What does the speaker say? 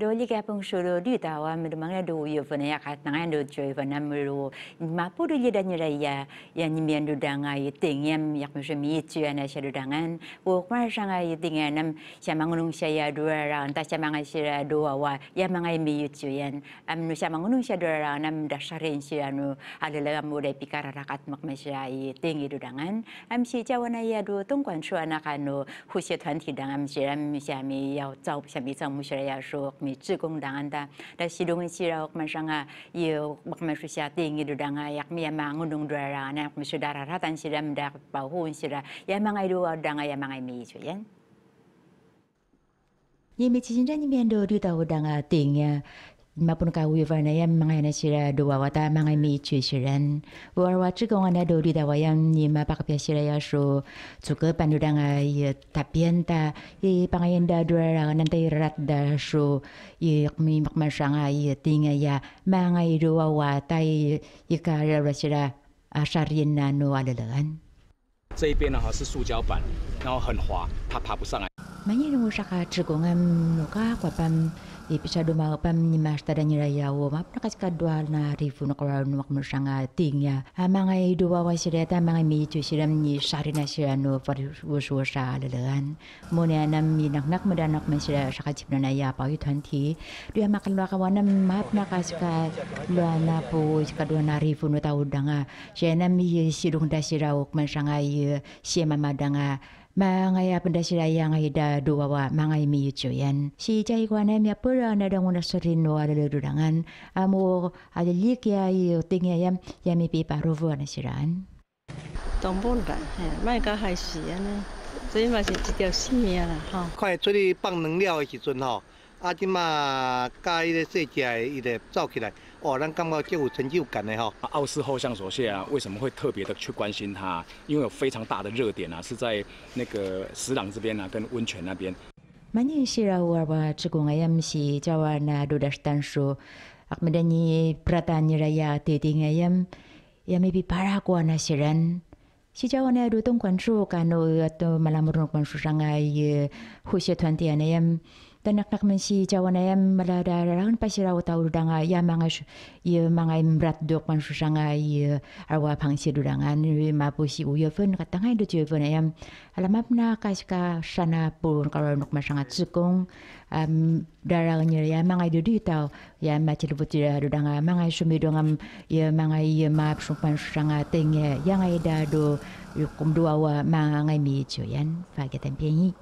do li ka pung suru di ta wa mi mang na do yo fa na ya ka na ya do choi fa na mi ro ma pu ri da ni ra ya ya ni mian do da nga yi ting yam yak mi mi chu na sha do da ngan wo ma sha nga yi ting nam sha mang nung sha ya do ra ta sha mang sha ra do wa ya mang ai mi chu yan am nu sha mang nung sha do ra nam da sha ren sha nu ala la mo de pikara ra kat mak ma sha yi ting yi do da ngan am si cha wa na ya do tong quan chu na ka no hu xie团体当am shi am sha mi yao zao sha mi zao mu sha ya shu mi zhi gong dang an da da si dong si ra ok ma shang a ye bak ma shu sha ting yi do dang a yak mi ya ma ngun dong dra ra na mi shu da ra ra tan si ram da ba hu si ra ya ma ngai do dang a ya ma ngai mi chu yan 你们之前在里面都遇到当啊电呀 这一边呢，哈是塑胶板，然后很滑，它爬不上来。没人会说，只管那个管。Ka dua na rifu no kwa numak mo sanga ting ya. Amanga i dua wa sira ta mga mi chu siram ni sari na sira no par wo so sa lelean mo ne anam mi nak nak mo da nak man sira saka chip na ya pa yu than thi. Dia makan wa ka wanam map nakas ka lua na po ka dua na rifu no ta มางายาปนดาศิลายังไงดาดูว่ามางายมีอยู่จอยันสีใจกว่านี้มีปุระในดงวนสุรินวาระเลือดดังนั้นอามูอาจจะลีกยาอยู่ติงยายมยามีปีปารูวานสิรันต้องบุญละฮะไม่ก็ให้สีนะซึ่งมันสิจิตเดียวสิมีละฮะคอยช่วยปังหนึ่งเลี้ยวอีกจุดเนาะ 啊，即嘛甲迄个细只诶，伊个走起来，哇，咱感觉真有成就感诶吼。奥斯后向索谢啊，为什么会特别的去关心他？因为有非常大的热点啊，是在那个石朗这边啊，跟温泉那边。明年是啊，我我只讲个也毋是叫我那读的是单，阿末的不拉丹来呀，弟弟个也也未必巴拉过那些人。是叫我那读东关书，干到都马拉木关书上个一学团体个也。Phang si du danga ni ma pu si u ye fen ka tangai du je fen ayam. Alamap na kas ka sana pun kalau nuk masang tsukong um darang nya ya mangai du di tau. Ya ma chil bu tira du danga mangai sumi dongam ya mangai ya ma sumpan sanga. Teng ya yang ai da do yukum dua wa mangai mi chu yan. Fa ga tan pian yi